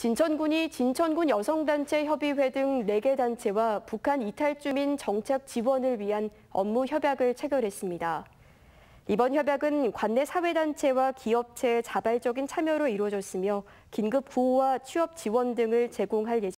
진천군이 진천군 여성단체 협의회 등 4개 단체와 북한 이탈주민 정착 지원을 위한 업무 협약을 체결했습니다. 이번 협약은 관내 사회단체와 기업체의 자발적인 참여로 이루어졌으며 긴급 구호와 취업 지원 등을 제공할 예정입니다.